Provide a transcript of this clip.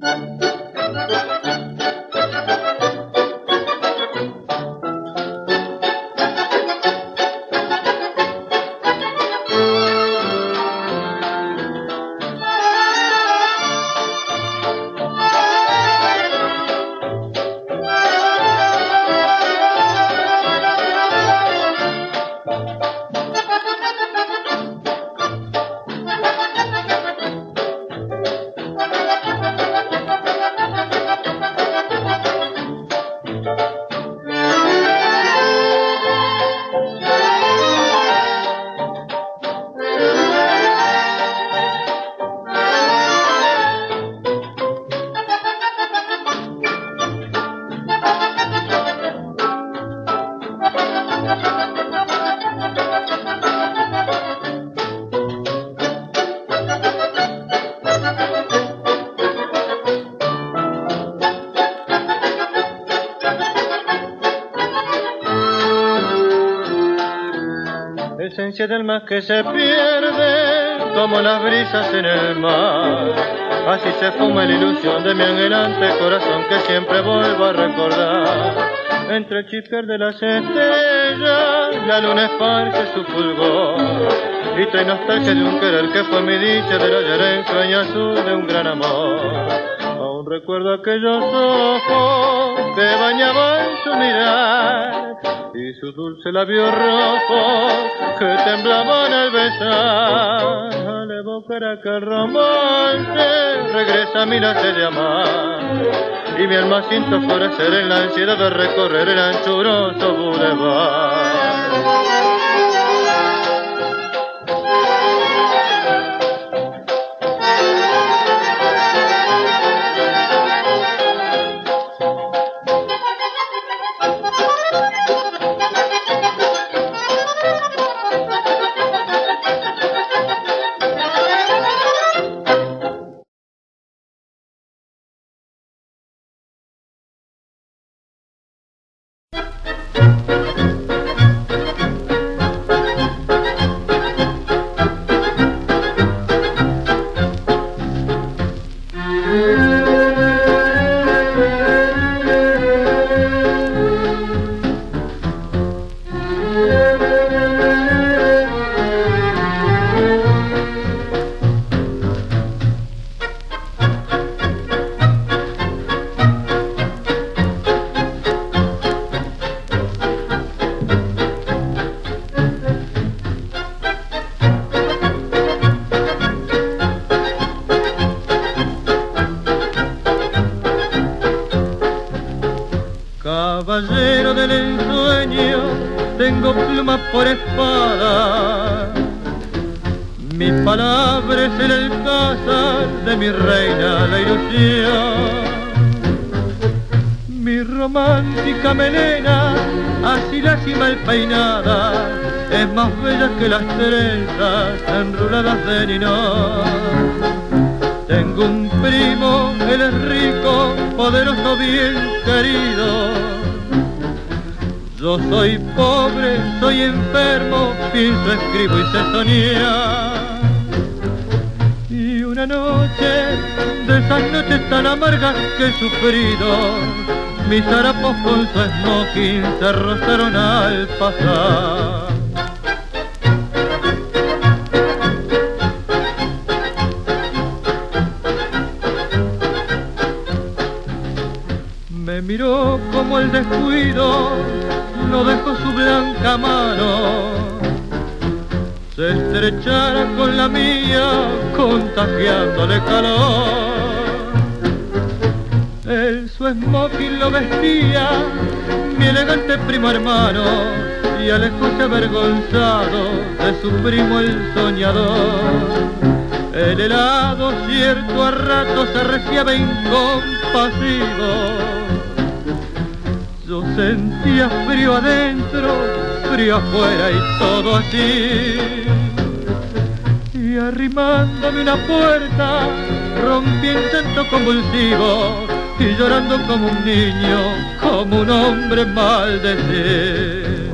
Thank you. Esencia del más que se pierde como las brisas en el mar. Así se fuma la ilusión de mi anhelante corazón que siempre vuelvo a recordar. Entre el chisper de las estrellas, la luna esparce su fulgor. Y trae nostalgia de un querer que fue mi dicha, de la en sueño azul de un gran amor. Aún recuerdo aquellos ojos que bañaban su mirar y su dulce labio rojo que temblaban al besar. Al evocar aquel romance, regresa mi nace de amar. Y mi alma siento florecer en la ansiedad de recorrer el anchuroso boulevard. Caballero del ensueño, tengo pluma por espada. Mi palabra es el alcázar de mi reina la ilusión. Mi romántica melena, así la cima el peinada, es más bella que las trenzas enruladas de ninón. Tengo un primo, él es rico, poderoso, bien querido. Soy pobre, soy enfermo, pienso, escribo y sé soñar. Y una noche, de esas noches tan amargas que he sufrido, mis harapos con su smoking se rozaron al pasar. Me miró como el descuido, no dejó su blanca mano. Se estrechara con la mía, contagiándole calor. Él su smoking lo vestía, mi elegante primo hermano, y alejóse avergonzado de su primo el soñador. El helado cierto a rato se reciaba incompasivo. Sentía frío adentro, frío afuera y todo así. Y arrimándome una puerta, rompí en llanto convulsivo y llorando como un niño, como un hombre maldecido.